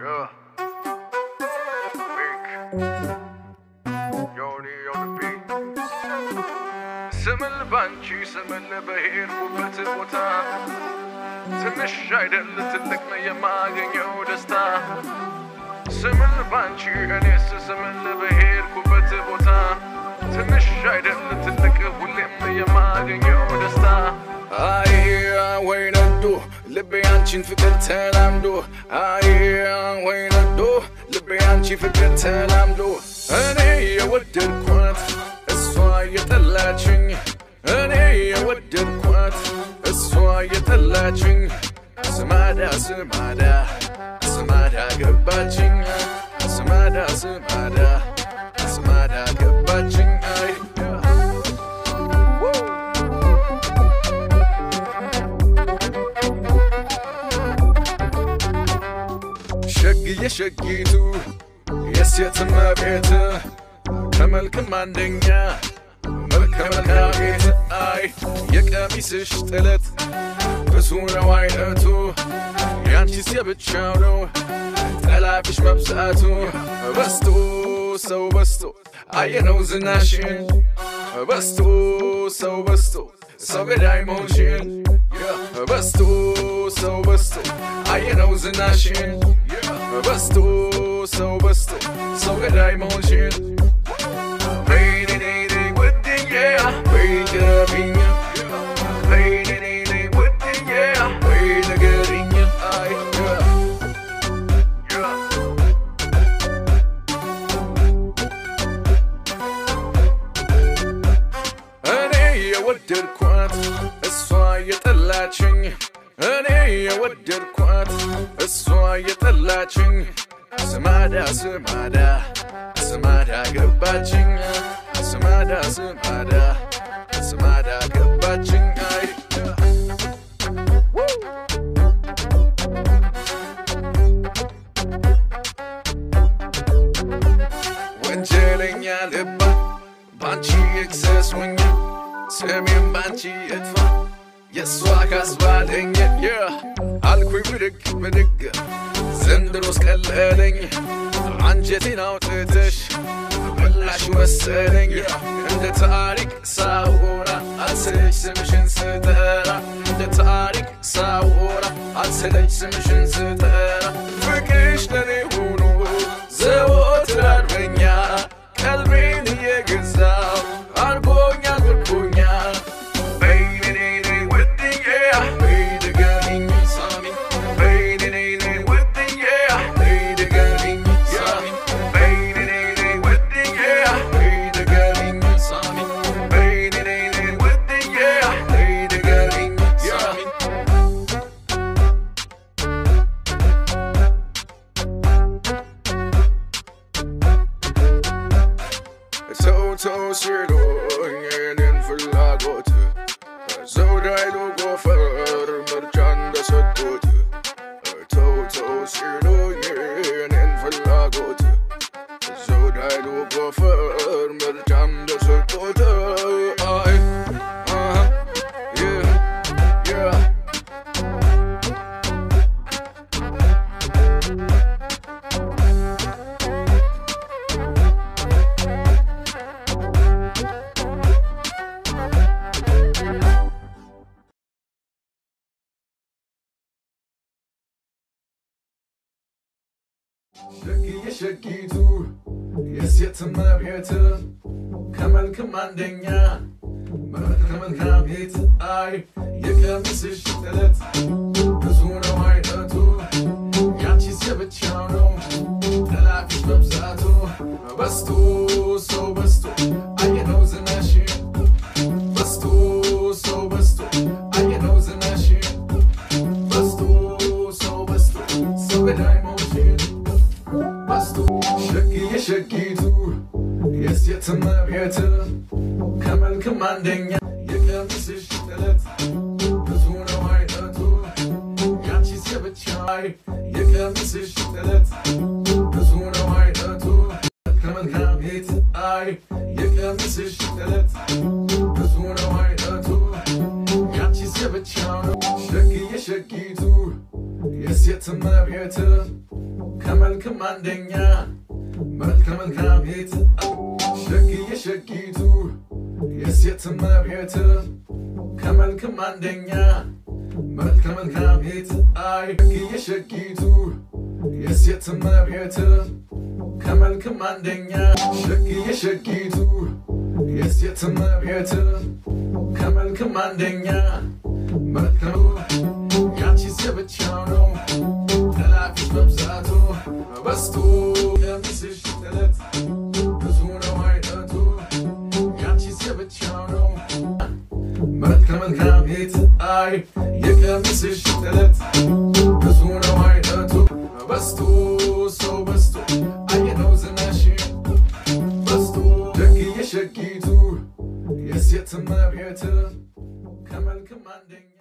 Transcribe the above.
Yeah. Weak. Yoni on the beat. ስምል ባንቺ ስምል በሄድኩበት ቦታ ትንሽ አይደል ትልቅ ነው የማገኘው ደስታ ስምል ባንቺ እኔስ ስምል በሄድኩበት ቦታ ትንሽ አይደል ትልቅ ሁሌም የማገኘው ደስታ አይ ወይ ነዶ ልቤ አንቺን ፍቅር ተላምዶ አይ ወይ ነዶ ልቤ አንቺ ፍቅር ተላምዶ። እኔ የወደድኳት እሷ የጠላችኝ እኔ የወደድኳት እሷ የጠላችኝ። ስማዳ ስማዳ ስማዳ ገባችኝ። ስማዳ ስማዳ ሸጊቱ የሴት እመቤት ከመልክም አንደኛ መልከ መልካም ቤት አይ የቀሚስሽ ጥለት ብዙ ነው አይነቱ። ያንቺስ የብቻው ነው ጠላፊሽ መብዛቱ። በስቶ ሰው በስቶ አየነው ዝናሽን። በስቶ ሰው በስቶ ሰው ገዳይ መሆንሽን። በስቶ ሰው በስቶ አየነው ዝናሽን Robusto, so busto, so good I'm on shit. Made it, yeah. Break it up, yeah. gabacin sama da sama da sama da gabacin sama da sama da sama da gabacin ai excess when you Semin banci et يسوع كسبان إنجل يا الكوي بدق بدق زندروس قلقلني عن جتنا وتتش بلاش مسألني عند تاريك ساورة أسلج سمشن ستارة عند تاريك ساورة أسلج سمشن ستارة فكيش لني ተው ሲሉኝ የኔን ፍላጎት ዘውዳይሉ ጎፈር ምርጫ እንደሰጡት ተው ተው ሲሉኝ ሸጊቱ የሴት እመቤት ከመልክም አንደኛ መልከ መልካም ቤት አይ የቀሚስሽ ጥለት some love here too. Come on, commanding. You feel me, see, shit, let's. Cause who know I know too. Yeah, she's here, but try. You feel me, see, shit, let's. Cause who know I know too. Come and come here to I. You feel me, see, shit, let's. Cause who know I know too. Yeah, she's here, but try. Shaky, yeah, shaky too. Yes, yet some love here too. Come and commanding, yeah. መልካም መልካም ቤት ሸግዬ ሸጊቱ የሴትማ ቤት ከመልክም አንደኛ መልካም መልካም ቤት አይ ሸግዬ ሸጊቱ የሴትማ ከመልክም አንደኛ ሸግዬ ሸጊቱ የሴትማ ቤት ከመልክም አንደኛ መልካም Hej Jekla mi se šitelet Razuna majna tu Bastu, so bastu Aje nauze naši Bastu Daki je šakitu Yes, yet a mavieter Kamal commanding